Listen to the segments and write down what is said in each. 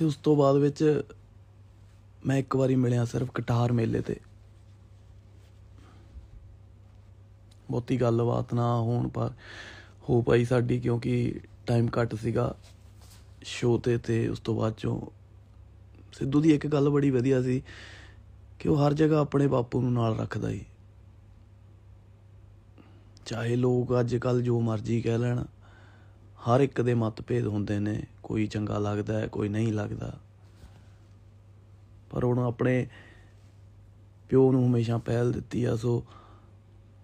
ਤੇ ਉਸ ਤੋਂ ਬਾਅਦ ਵਿੱਚ ਮੈਂ ਇੱਕ ਵਾਰੀ ਮਿਲਿਆ ਸਿਰਫ ਕਟਾਰ ਮੇਲੇ ਤੇ। ਬਹੁਤੀ ਗੱਲਬਾਤ ਨਾ ਹੋਣ ਪਰ ਹੋ ਪਾਈ ਸਾਡੀ ਕਿਉਂਕਿ ਟਾਈਮ ਘੱਟ ਸੀਗਾ ਸ਼ੋਅ ਤੇ ਤੇ ਉਸ ਤੋਂ ਬਾਅਦ ਚੋਂ। ਸਿੱਧੂ ਦੀ ਇੱਕ ਗੱਲ ਬੜੀ ਵਧੀਆ ਸੀ ਕਿ ਉਹ ਹਰ ਜਗ੍ਹਾ ਆਪਣੇ ਬਾਪੂ ਨੂੰ ਨਾਲ ਰੱਖਦਾ ਸੀ। ਚਾਹੇ ਲੋਕ ਅੱਜ ਕੱਲ ਜੋ ਮਰਜ਼ੀ ਕਹਿ ਲੈਣ, ਹਰ ਇੱਕ ਦੇ ਮਤਭੇਦ ਹੁੰਦੇ ਨੇ। ਕੋਈ ਚੰਗਾ ਲੱਗਦਾ ਹੈ, ਕੋਈ ਨਹੀਂ ਲੱਗਦਾ। ਪਰ ਉਹਨੂੰ ਆਪਣੇ ਪਿਓ ਨੂੰ ਹਮੇਸ਼ਾ ਪਹਿਲ ਦਿੱਤੀ ਆ, ਸੋ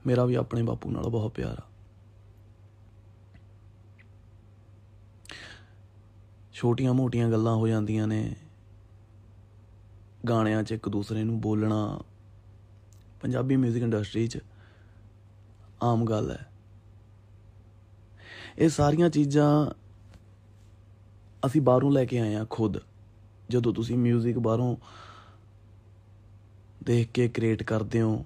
ਮੇਰਾ ਵੀ ਆਪਣੇ ਬਾਪੂ ਨਾਲ ਬਹੁਤ ਪਿਆਰ ਆ। ਛੋਟੀਆਂ ਮੋਟੀਆਂ ਗੱਲਾਂ ਹੋ ਜਾਂਦੀਆਂ ਨੇ। ਗਾਣਿਆਂ 'ਚ ਇੱਕ ਦੂਸਰੇ ਨੂੰ ਬੋਲਣਾ। ਪੰਜਾਬੀ 뮤직 ਇੰਡਸਟਰੀ 'ਚ ਆਮ ਗੱਲ ਹੈ। ਇਹ ਸਾਰੀਆਂ ਚੀਜ਼ਾਂ ਅਸੀਂ ਬਾਹਰੋਂ ਲੈ ਕੇ ਆਏ ਆ ਖੁਦ ਜਦੋਂ ਤੁਸੀਂ 뮤직 ਬਾਹਰੋਂ ਦੇਖ ਕੇ ਕ੍ਰੀਏਟ ਕਰਦੇ ਹੋ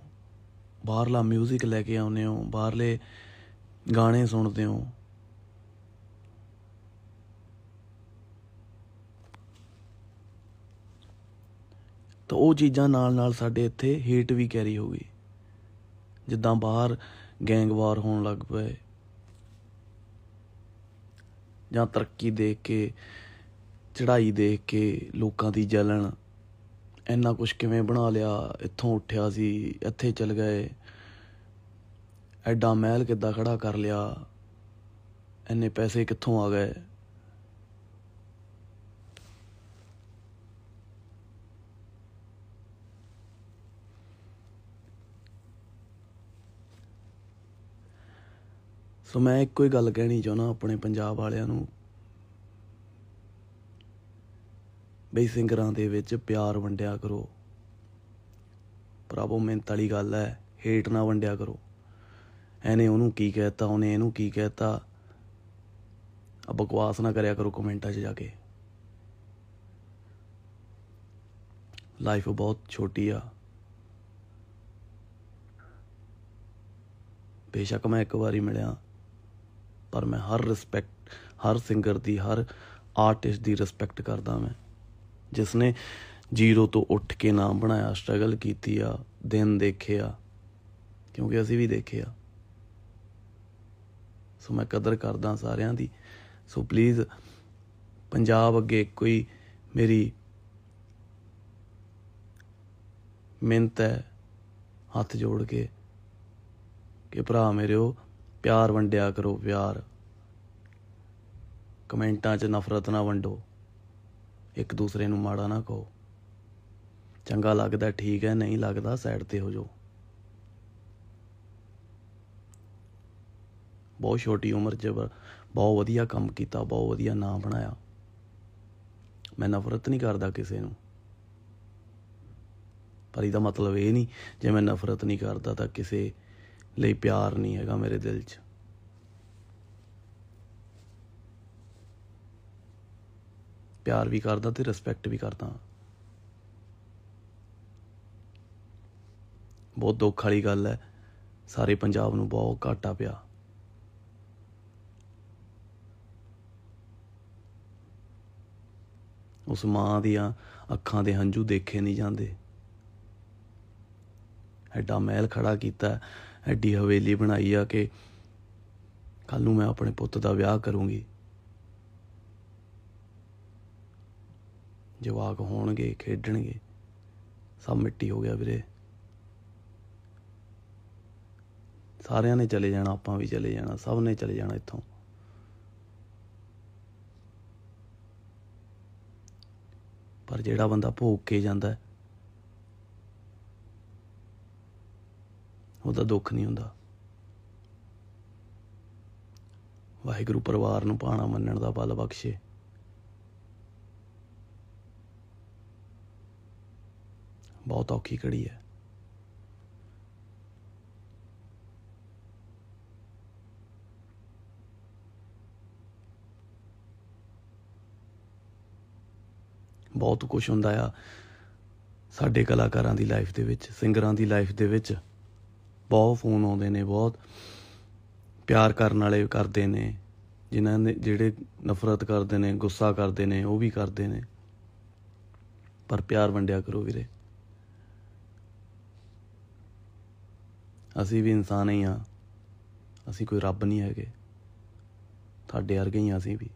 ਬਾਹਰਲਾ 뮤직 ਲੈ ਕੇ ਆਉਂਦੇ ਹੋ ਬਾਹਰਲੇ ਗਾਣੇ ਸੁਣਦੇ ਹੋ ਤਾਂ ਉਹ ਚੀਜ਼ਾਂ ਨਾਲ ਨਾਲ ਸਾਡੇ ਇੱਥੇ ਹੇਟ ਵੀ ਕੈਰੀ ਹੋ ਗਈ ਜਿੱਦਾਂ ਬਾਹਰ ਗੈਂਗ ਵਾਰ ਹੋਣ ਲੱਗ ਪਏ ਜਾਂ ਤਰੱਕੀ ਦੇਖ ਕੇ, ਚੜ੍ਹਾਈ ਦੇਖ ਕੇ ਲੋਕਾਂ ਦੀ ਜਲਣ। ਇੰਨਾ ਕੁਝ ਕਿਵੇਂ ਬਣਾ ਲਿਆ, ਇੱਥੋਂ ਉੱਠਿਆ ਸੀ, ਇੱਥੇ ਚਲ ਗਏ। ਐਡਾ ਮਹਿਲ ਕਿੱਦਾਂ ਖੜਾ ਕਰ ਲਿਆ, ਇੰਨੇ ਪੈਸੇ ਕਿੱਥੋਂ ਆ ਗਏ? ਸੋ ਮੈਂ ਇੱਕੋ ਹੀ ਗੱਲ ਕਹਿਣੀ ਚਾਹੁੰਦਾ ਆਪਣੇ ਪੰਜਾਬ ਵਾਲਿਆਂ ਨੂੰ। ਬਈ ਸਿੰਗਰਾਂ ਦੇ ਵਿੱਚ ਪਿਆਰ ਵੰਡਿਆ ਕਰੋ। ਭਰਾਵੋ, ਮਿਹਨਤ ਵਾਲੀ ਗੱਲ ਹੈ, ਹੇਟ ਨਾ ਵੰਡਿਆ ਕਰੋ। ਐਨੇ ਉਹਨੂੰ ਕੀ ਕਹਿਤਾ, ਉਹਨੇ ਇਹਨੂੰ ਕੀ ਕਹਿਤਾ। ਆ ਬਕਵਾਸ ਨਾ ਕਰਿਆ ਕਰੋ ਕਮੈਂਟਾਂ 'ਚ ਜਾ ਕੇ। ਲਾਈਫ ਬਹੁਤ ਛੋਟੀ ਆ। ਬੇਸ਼ੱਕ ਮੈਂ ਇੱਕ ਵਾਰੀ ਮਿਲਿਆ। ਪਰ ਮੈਂ ਹਰ ਰਿਸਪੈਕਟ ਹਰ ਸਿੰਗਰ ਦੀ, ਹਰ ਆਰਟਿਸਟ ਦੀ ਰਿਸਪੈਕਟ ਕਰਦਾ ਮੈਂ। ਜਿਸ ਨੇ ਜ਼ੀਰੋ ਤੋਂ ਉੱਠ ਕੇ ਨਾਮ ਬਣਾਇਆ ਸਟਰਗਲ ਕੀਤੀ ਆ, ਦਿਨ ਦੇਖਿਆ, ਕਿਉਂਕਿ ਅਸੀਂ ਵੀ ਦੇਖਿਆ ਸੋ ਮੈਂ ਕਦਰ ਕਰਦਾ ਸਾਰਿਆਂ ਦੀ। ਸੋ ਪਲੀਜ਼ ਪੰਜਾਬ ਅੱਗੇ ਕੋਈ ਮੇਰੀ ਮਿਹਨਤ ਹੈ, ਹੱਥ ਜੋੜ ਕੇ, ਕਿ ਭਰਾ ਮੇਰਿਓ ਪਿਆਰ ਵੰਡਿਆ ਕਰੋ, ਪਿਆਰ। ਕਮੈਂਟਾਂ 'ਚ ਨਫ਼ਰਤ ਨਾ ਵੰਡੋ। ਇੱਕ ਦੂਸਰੇ ਨੂੰ ਮਾੜਾ ਨਾ ਕਹੋ। ਚੰਗਾ ਲੱਗਦਾ ਠੀਕ ਹੈ, ਨਹੀਂ ਲੱਗਦਾ ਸਾਈਡ ਤੇ ਹੋ ਜਾਓ। ਬਹੁਤ ਛੋਟੀ ਉਮਰ 'ਚ ਬਹੁਤ ਵਧੀਆ ਕੰਮ ਕੀਤਾ, ਬਹੁਤ ਵਧੀਆ ਨਾਮ ਬਣਾਇਆ। ਮੈਂ ਨਫ਼ਰਤ ਨਹੀਂ ਕਰਦਾ ਕਿਸੇ ਨੂੰ। ਪਰ ਇਹਦਾ ਮਤਲਬ ਇਹ ਨਹੀਂ, ਜੇ ਮੈਂ ਨਫ਼ਰਤ ਨਹੀਂ ਕਰਦਾ ਤਾਂ ਕਿਸੇ ਲਈ ਪਿਆਰ ਨਹੀਂ ਹੈਗਾ ਮੇਰੇ ਦਿਲ 'ਚ। ਪਿਆਰ ਵੀ ਕਰਦਾ ਤੇ ਰਿਸਪੈਕਟ ਵੀ ਕਰਦਾ। ਬਹੁਤ ਦੁੱਖ ਵਾਲੀ ਗੱਲ ਹੈ, ਸਾਰੇ ਪੰਜਾਬ ਨੂੰ ਬਹੁਤ ਘਾਟਾ ਪਿਆ। ਉਸ ਮਾਂ ਦੀਆਂ ਅੱਖਾਂ ਦੇ ਹੰਝੂ ਦੇਖੇ ਨਹੀਂ ਜਾਂਦੇ। ਐਡਾ ਮਹਿਲ ਖੜਾ ਕੀਤਾ ਐਡੀ ਹਵੇਲੀ ਬਣਾਈ ਆ ਕਿ ਕੱਲ ਨੂੰ ਮੈਂ ਆਪਣੇ ਪੁੱਤ ਦਾ ਵਿਆਹ ਕਰੂੰਗੀ। ਜਵਾਕ ਹੋਣਗੇ, ਖੇਡਣਗੇ। ਸਭ ਮਿੱਟੀ ਹੋ ਗਿਆ ਵੀਰੇ। ਸਾਰਿਆਂ ਨੇ ਚਲੇ ਜਾਣਾ, ਆਪਾਂ ਵੀ ਚਲੇ ਜਾਣਾ, ਸਭ ਨੇ ਚਲੇ ਜਾਣਾ ਇੱਥੋਂ। ਪਰ ਜਿਹੜਾ ਬੰਦਾ ਭੋਗ ਕੇ ਜਾਂਦਾ ਉਹਦਾ ਦੁੱਖ ਨਹੀਂ ਹੁੰਦਾ। ਵਾਹਿਗੁਰੂ ਪਰਿਵਾਰ ਨੂੰ ਪਾਣਾ ਮੰਨਣ ਦਾ ਬਲ ਬਖਸ਼ੇ। ਬਹੁਤ ਔਖੀ ਘੜੀ ਹੈ। ਬਹੁਤ ਕੁਝ ਹੁੰਦਾ ਆ ਸਾਡੇ ਕਲਾਕਾਰਾਂ ਦੀ ਲਾਈਫ ਦੇ ਵਿੱਚ, ਸਿੰਗਰਾਂ ਦੀ ਲਾਈਫ ਦੇ ਵਿੱਚ। ਬਹੁਤ ਫੋਨ ਆਉਂਦੇ ਨੇ, ਬਹੁਤ ਪਿਆਰ ਕਰਨ ਵਾਲੇ ਕਰਦੇ ਨੇ, ਜਿਨ੍ਹਾਂ ਨੇ, ਜਿਹੜੇ ਨਫ਼ਰਤ ਕਰਦੇ ਨੇ, ਗੁੱਸਾ ਕਰਦੇ ਨੇ, ਉਹ ਵੀ ਕਰਦੇ ਨੇ। ਪਰ ਪਿਆਰ ਵੰਡਿਆ ਕਰੋ ਵੀਰੇ। ਅਸੀਂ ਵੀ ਇਨਸਾਨ ਹੀ ਆ ਅਸੀਂ ਕੋਈ ਰੱਬ ਨਹੀਂ ਹੈਗੇ। ਤੁਹਾਡੇ ਵਰਗੇ ਹੀ ਹਾਂ ਅਸੀਂ ਵੀ।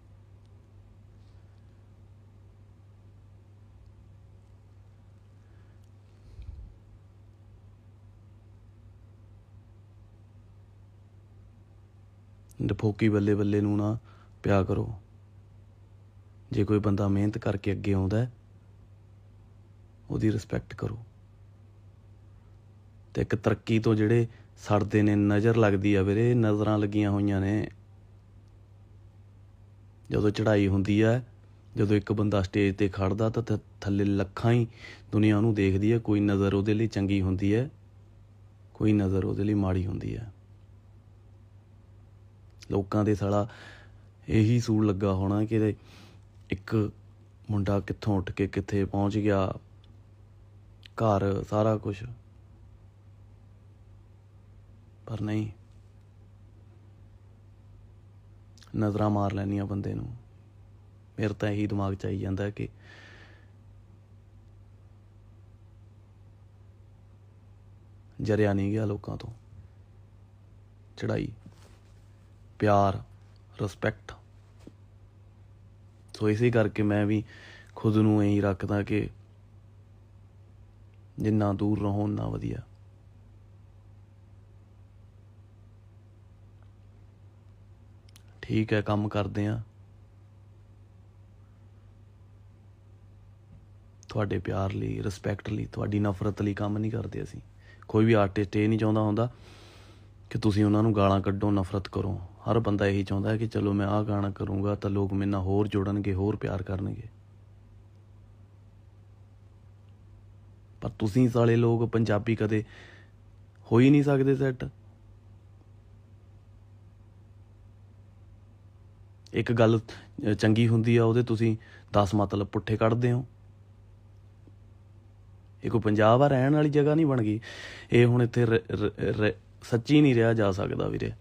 ਡਫੋਕੀ ਬੱਲੇ ਬੱਲੇ ਨੂੰ ਨਾ ਪਿਆ ਕਰੋ। ਜੇ ਕੋਈ ਬੰਦਾ ਮਿਹਨਤ ਕਰਕੇ ਅੱਗੇ ਆਉਂਦਾ ਉਹਦੀ ਰਿਸਪੈਕਟ ਕਰੋ। ਤੇ ਇੱਕ ਤਰੱਕੀ ਤੋਂ ਜਿਹੜੇ ਸੜਦੇ ਨੇ, ਨਜ਼ਰ ਲੱਗਦੀ ਆ ਵੀਰੇ, ਨਜ਼ਰਾਂ ਲੱਗੀਆਂ ਹੋਈਆਂ ਨੇ। ਜਦੋਂ ਚੜ੍ਹਾਈ ਹੁੰਦੀ ਹੈ ਜਦੋਂ ਇੱਕ ਬੰਦਾ ਸਟੇਜ ਤੇ ਖੜਦਾ, ਤਾਂ ਥ- ਥੱਲੇ ਲੱਖਾਂ ਹੀ ਦੁਨੀਆ ਉਹਨੂੰ ਦੇਖਦੀ ਹੈ ਕੋਈ ਨਜ਼ਰ ਉਹਦੇ ਲਈ ਚੰਗੀ ਹੁੰਦੀ ਹੈ, ਕੋਈ ਨਜ਼ਰ ਉਹਦੇ ਲਈ ਮਾੜੀ ਹੁੰਦੀ ਹੈ ਲੋਕਾਂ ਦੇ ਸਾਲਾ ਇਹੀ ਸੂਲ ਲੱਗਾ ਹੋਣਾ ਕਿ ਇੱਕ ਮੁੰਡਾ ਕਿੱਥੋਂ ਉੱਠ ਕੇ ਕਿੱਥੇ ਪਹੁੰਚ ਗਿਆ, ਘਰ ਸਾਰਾ ਕੁਝ ਪਰ ਨਹੀਂ। ਨਜ਼ਰਾਂ ਮਾਰ ਲੈਣੀਆਂ ਬੰਦੇ ਨੂੰ। ਮੇਰੇ ਤਾਂ ਇਹੀ ਦਿਮਾਗ ਚ ਆਈ ਜਾਂਦਾ ਕਿ ਜਰਿਆ ਨਹੀਂ ਗਿਆ ਲੋਕਾਂ ਤੋਂ। ਚੜਾਈ ਪਿਆਰ ਰਿਸਪੈਕਟ ਸੋ ਇਸੇ ਕਰਕੇ ਮੈਂ ਵੀ ਖੁਦ ਨੂੰ ਇਹੀ ਰੱਖਦਾ ਕਿ ਜਿੰਨਾ ਦੂਰ ਰਹੋ ਉਨਾ ਵਧੀਆ। ਠੀਕ ਹੈ, ਕੰਮ ਕਰਦੇ ਆ ਤੁਹਾਡੇ ਪਿਆਰ ਲਈ ਰਿਸਪੈਕਟ ਲਈ, ਤੁਹਾਡੀ ਨਫ਼ਰਤ ਲਈ ਕੰਮ ਨਹੀਂ ਕਰਦੇ ਅਸੀਂ। ਕੋਈ ਵੀ ਆਰਟਿਸਟ ਇਹ ਨਹੀਂ ਚਾਹੁੰਦਾ ਹੁੰਦਾ ਕਿ ਤੁਸੀਂ ਉਹਨਾਂ ਨੂੰ ਗਾਲਾਂ ਕੱਢੋ, ਨਫ਼ਰਤ ਕਰੋ। ਹਰ ਬੰਦਾ ਇਹੀ ਚਾਹੁੰਦਾ ਹੈ ਕਿ ਚਲੋ ਮੈਂ ਆਹ ਗਾਣਾ ਕਰੂੰਗਾ ਤਾਂ ਲੋਕ ਮੇਰੇ ਨਾਲ ਹੋਰ ਜੁੜਨਗੇ, ਹੋਰ ਪਿਆਰ ਕਰਨਗੇ। ਪਰ ਤੁਸੀਂ ਸਾਲੇ ਲੋਕ ਪੰਜਾਬੀ ਕਦੇ ਹੋ ਹੀ ਨਹੀਂ ਸਕਦੇ ਸੈੱਟ। ਇੱਕ ਗੱਲ ਚੰਗੀ ਹੁੰਦੀ ਆ, ਉਹਦੇ ਤੁਸੀਂ 10 ਮਤਲਬ ਪੁੱਠੇ ਕੱਢਦੇ ਹੋ। ਇਹ ਕੋਈ ਪੰਜਾਬ ਆ, ਰਹਿਣ ਵਾਲੀ ਜਗ੍ਹਾ ਨਹੀਂ ਬਣ ਗਈ। ਇਹ ਹੁਣ ਇੱਥੇ ਰ- ਸੱਚੀ ਨਹੀਂ ਰਿਹਾ ਜਾ ਸਕਦਾ ਵੀਰੇ।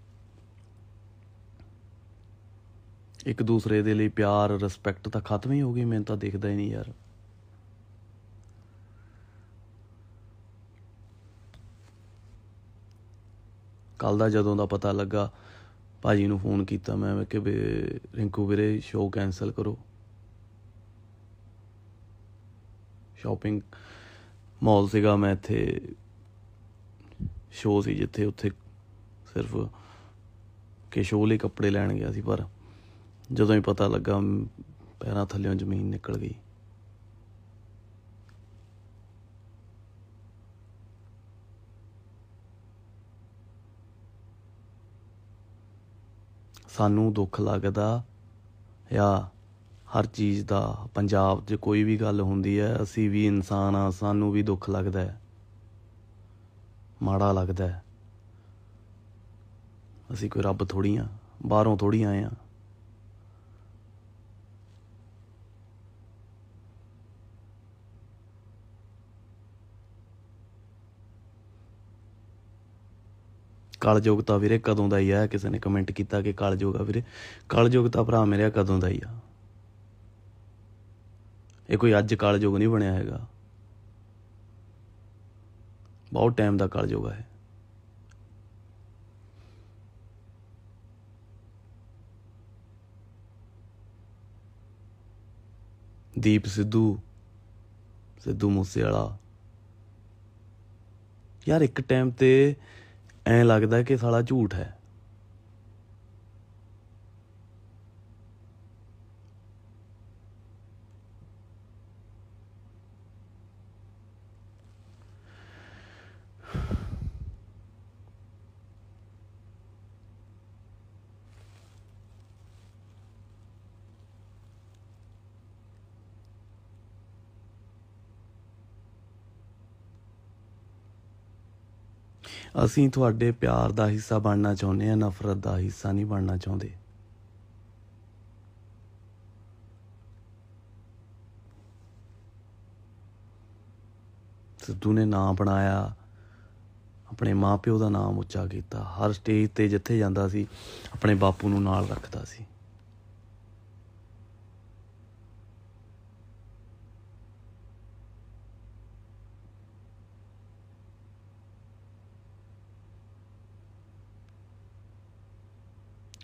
ਇੱਕ ਦੂਸਰੇ ਦੇ ਲਈ ਪਿਆਰ ਰਿਸਪੈਕਟ ਤਾਂ ਖਤਮ ਹੀ ਹੋ ਗਈ, ਮੈਨੂੰ ਤਾਂ ਦਿਖਦਾ ਹੀ ਨਹੀਂ ਯਾਰ। ਕੱਲ ਦਾ ਜਦੋਂ ਦਾ ਪਤਾ ਲੱਗਾ, ਭਾਜੀ ਨੂੰ ਫੋਨ ਕੀਤਾ ਮੈਂ ਮੈਂ ਕਿ ਵੀ ਰਿੰਕੂ ਵੀਰੇ ਸ਼ੋਅ ਕੈਨਸਲ ਕਰੋ। ਸ਼ਾਪਿੰਗ ਮਾਲ ਸੀਗਾ, ਮੈਂ ਇੱਥੇ ਸ਼ੋਅ ਸੀ ਜਿੱਥੇ ਉੱਥੇ ਸਿਰਫ ਕਿ ਸ਼ੋਅ ਲਈ ਕੱਪੜੇ ਲੈਣ ਗਿਆ ਸੀ, ਪਰ ਜਦੋਂ ਹੀ ਪਤਾ ਲੱਗਾ ਪੈਰਾਂ ਥੱਲੇੋਂ ਜ਼ਮੀਨ ਨਿਕਲ ਗਈ। ਸਾਨੂੰ ਦੁੱਖ ਲੱਗਦਾ ਜਾਂ ਹਰ ਚੀਜ਼ ਦਾ, ਪੰਜਾਬ 'ਚ ਕੋਈ ਵੀ ਗੱਲ ਹੁੰਦੀ ਹੈ, ਅਸੀਂ ਵੀ ਇਨਸਾਨ ਆ ਸਾਨੂੰ ਵੀ ਦੁੱਖ ਲੱਗਦਾ ਹੈ। ਮਾੜਾ ਲੱਗਦਾ ਹੈ। ਅਸੀਂ ਕੋਈ ਰੱਬ ਥੋੜੀ ਆ ਬਾਹਰੋਂ ਥੋੜੀ ਆਏ ਆ ਕਲਯੁਗ ਤਾਂ ਵੀਰੇ ਕਦੋਂ ਦਾ ਹੀ ਆ? ਕਿਸੇ ਨੇ ਕਮੈਂਟ ਕੀਤਾ ਕਿ ਕਲਯੁਗ ਆ ਵੀਰੇ? ਕਲਯੁਗ ਤਾਂ ਭਰਾ ਮੇਰਿਆ ਕਦੋਂ ਦਾ ਹੀ ਆ? ਇਹ ਕੋਈ ਅੱਜ ਕਲਯੁਗ ਨਹੀਂ ਬਣਿਆ ਹੈਗਾ। ਬਹੁਤ ਟਾਈਮ ਦਾ ਕਲਯੁਗ ਹੈ। ਦੀਪ ਸਿੱਧੂ ਸਿੱਧੂ ਮੂਸੇਵਾਲਾ। ਯਾਰ ਇੱਕ ਟਾਈਮ ਤੇ ਐਂ ਲੱਗਦਾ ਕਿ ਸਾਲਾ ਝੂਠ ਹੈ। ਅਸੀਂ ਤੁਹਾਡੇ ਪਿਆਰ ਦਾ ਹਿੱਸਾ ਬਣਨਾ ਚਾਹੁੰਦੇ ਹਾਂ, ਨਫ਼ਰਤ ਦਾ ਹਿੱਸਾ ਨਹੀਂ ਬਣਨਾ ਚਾਹੁੰਦੇ। ਸਿੱਧੂ ਨੇ ਨਾਂ ਬਣਾਇਆ, ਆਪਣੇ ਮਾਪਿਓ ਦਾ ਨਾਮ ਉੱਚਾ ਕੀਤਾ, ਹਰ ਸਟੇਜ ਤੇ ਜਿੱਥੇ ਜਾਂਦਾ ਸੀ, ਆਪਣੇ ਬਾਪੂ ਨੂੰ ਨਾਲ ਰੱਖਦਾ ਸੀ।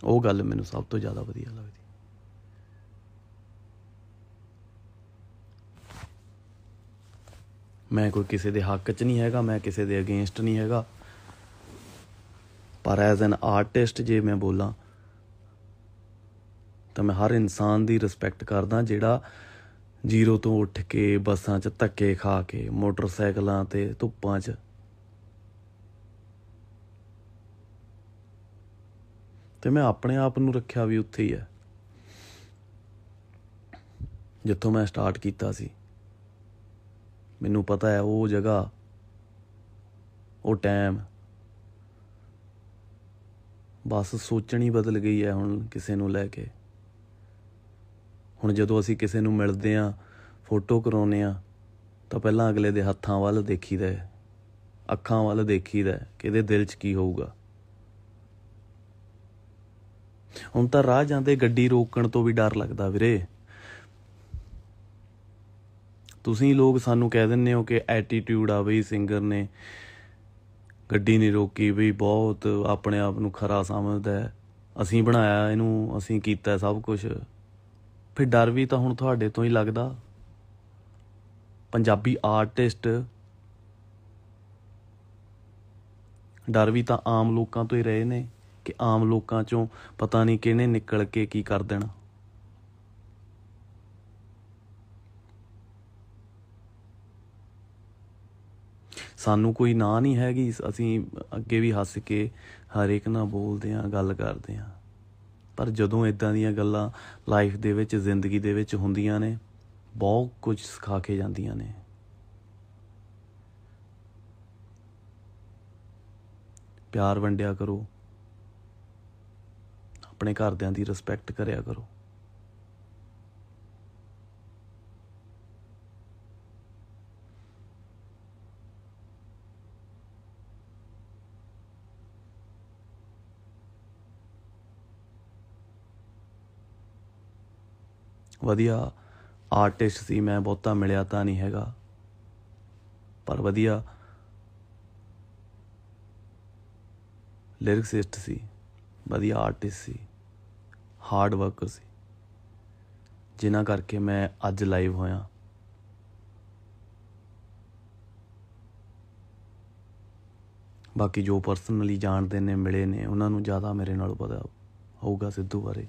ਉਹ ਗੱਲ ਮੈਨੂੰ ਸਭ ਤੋਂ ਜ਼ਿਆਦਾ ਵਧੀਆ ਲੱਗਦੀ। ਮੈਂ ਕੋਈ ਕਿਸੇ ਦੇ ਹੱਕ 'ਚ ਨਹੀਂ ਹੈਗਾ, ਮੈਂ ਕਿਸੇ ਦੇ ਅਗੇਂਸਟ ਨਹੀਂ ਹੈਗਾ। ਪਰ ਐਜ਼ ਐਨ ਆਰਟਿਸਟ ਜੇ ਮੈਂ ਬੋਲਾਂ, ਤਾਂ ਮੈਂ ਹਰ ਇਨਸਾਨ ਦੀ ਰਿਸਪੈਕਟ ਕਰਦਾ ਜਿਹੜਾ ਜ਼ੀਰੋ ਤੋਂ ਉੱਠ ਕੇ ਬੱਸਾਂ 'ਚ ਧੱਕੇ ਖਾ ਕੇ, ਮੋਟਰਸਾਈਕਲਾਂ ਤੇ ਧੁੱਪਾਂ 'ਚ ਤੇ ਮੈਂ ਆਪਣੇ ਆਪ ਨੂੰ ਰੱਖਿਆ ਵੀ ਉੱਥੇ ਹੀ ਹੈ। ਜਿੱਥੋਂ ਮੈਂ ਸਟਾਰਟ ਕੀਤਾ ਸੀ। ਮੈਨੂੰ ਪਤਾ ਹੈ ਉਹ ਜਗ੍ਹਾ, ਉਹ ਟਾਈਮ ਬਸ ਸੋਚਣੀ ਬਦਲ ਗਈ ਹੈ ਹੁਣ ਕਿਸੇ ਨੂੰ ਲੈ ਕੇ। ਹੁਣ ਜਦੋਂ ਅਸੀਂ ਕਿਸੇ ਨੂੰ ਮਿਲਦੇ ਆਂ ਫੋਟੋ ਕਰਾਉਨੇ ਆ ਤਾਂ ਪਹਿਲਾਂ ਅਗਲੇ ਦੇ ਹੱਥਾਂ ਵੱਲ ਦੇਖੀਦਾ ਹੈ, ਅੱਖਾਂ ਵੱਲ ਦੇਖੀਦਾ ਹੈ ਕਿ ਇਹਦੇ ਦਿਲ 'ਚ ਕੀ ਹੋਊਗਾ। ਹੁਣ ਤਾਂ ਰਾਹ ਜਾਂਦੇ ਗੱਡੀ ਰੋਕਣ ਤੋਂ ਵੀ ਡਰ ਲੱਗਦਾ ਵੀਰੇ। ਤੁਸੀਂ ਲੋਕ ਸਾਨੂੰ ਕਹਿ ਦਿੰਦੇ ਹੋ ਕਿ ਐਟੀਟਿਊਡ ਆ ਬਈ ਸਿੰਗਰ ਨੇ। ਗੱਡੀ ਨਹੀਂ ਰੋਕੀ ਬਈ ਬਹੁਤ ਆਪਣੇ ਆਪ ਨੂੰ ਖਰਾ ਸਮਝਦਾ ਹੈ। ਅਸੀਂ ਬਣਾਇਆ ਇਹਨੂੰ, ਅਸੀਂ ਕੀਤਾ ਸਭ ਕੁਝ ਫਿਰ ਡਰ ਵੀ ਤਾਂ ਹੁਣ ਤੁਹਾਡੇ ਤੋਂ ਹੀ ਲੱਗਦਾ। ਪੰਜਾਬੀ ਆਰਟਿਸਟ ਡਰ ਵੀ ਤਾਂ ਆਮ ਲੋਕਾਂ ਤੋਂ ਹੀ ਰਹੇ ਨੇ। ਕਿ ਆਮ ਲੋਕਾਂ ਚੋਂ ਪਤਾ ਨਹੀਂ ਕਿਹਨੇ ਨਿਕਲ ਕੇ ਕੀ ਕਰ ਦੇਣਾ। ਸਾਨੂੰ ਕੋਈ ਨਾਂ ਨਹੀਂ ਹੈਗੀ, ਅਸੀਂ ਅੱਗੇ ਵੀ ਹੱਸ ਕੇ ਹਰੇਕ ਨਾਲ ਬੋਲਦੇ ਆਂ ਗੱਲ ਕਰਦੇ ਆਂ ਪਰ ਜਦੋਂ ਇਦਾਂ ਦੀਆਂ ਗੱਲਾਂ ਲਾਈਫ ਦੇ ਵਿੱਚ, ਜ਼ਿੰਦਗੀ ਦੇ ਵਿੱਚ ਹੁੰਦੀਆਂ ਨੇ, ਬਹੁਤ ਕੁਝ ਸਿਖਾ ਕੇ ਜਾਂਦੀਆਂ ਨੇ। ਪਿਆਰ ਵੰਡਿਆ ਕਰੋ। ਆਪਣੇ ਘਰਦਿਆਂ ਦੀ ਰਿਸਪੈਕਟ ਕਰਿਆ ਕਰੋ। ਵਧੀਆ ਆਰਟਿਸਟ ਸੀ, ਮੈਂ ਬਹੁਤਾ ਮਿਲਿਆ ਤਾਂ ਨਹੀਂ ਹੈਗਾ। ਪਰ ਵਧੀਆ ਲਿਰਿਕਸਿਸਟ ਸੀ, ਵਧੀਆ ਆਰਟਿਸਟ ਸੀ। ਹਾਰਡ ਵਰਕਰ ਸੀ। ਜਿਨ੍ਹਾਂ ਕਰਕੇ ਮੈਂ ਅੱਜ ਲਾਈਵ ਹੋਇਆ। ਬਾਕੀ ਜੋ ਪਰਸਨਲੀ ਜਾਣਦੇ ਨੇ, ਮਿਲੇ ਨੇ, ਉਹਨਾਂ ਨੂੰ ਜ਼ਿਆਦਾ ਮੇਰੇ ਨਾਲ ਪਤਾ ਹੋਊਗਾ ਸਿੱਧੂ ਬਾਰੇ।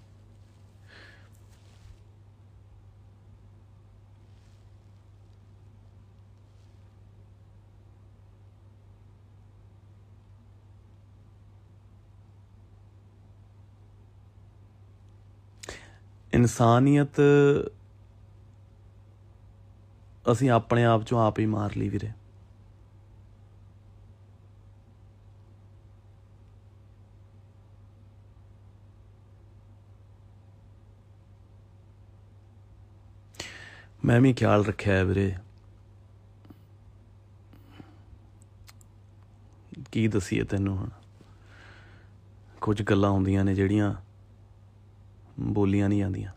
ਇਨਸਾਨੀਅਤ ਅਸੀਂ ਆਪਣੇ ਆਪ ਚੋਂ ਆਪ ਹੀ ਮਾਰ ਲਈ ਵੀਰੇ। ਮੈਂ ਵੀ ਖਿਆਲ ਰੱਖਿਆ ਹੈ ਵੀਰੇ। ਕੀ ਦਸੀਏ ਤੈਨੂੰ ਹੁਣ? ਕੁਝ ਗੱਲਾਂ ਹੁੰਦੀਆਂ ਨੇ ਜਿਹੜੀਆਂ ਬੋਲੀਆਂ ਨਹੀਂ ਜਾਂਦੀਆਂ।